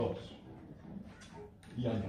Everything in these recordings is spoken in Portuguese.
Dos. Y anda.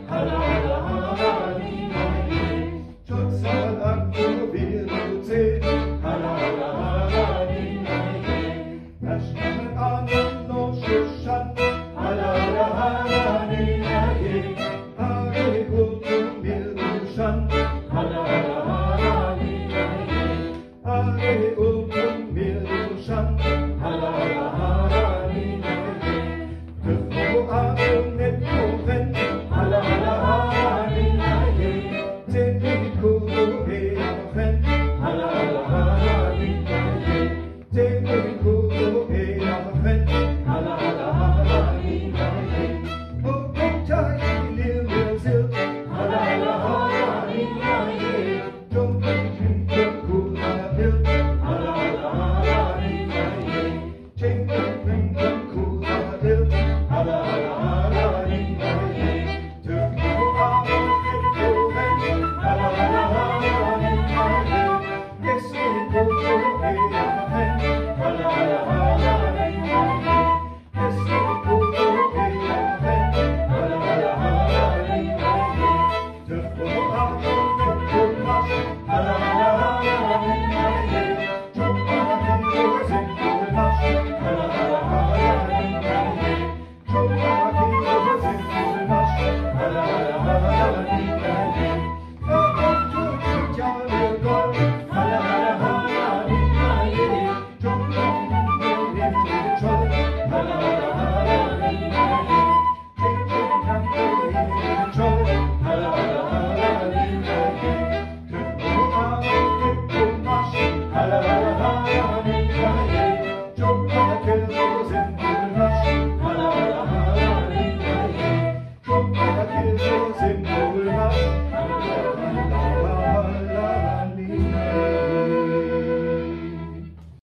la la.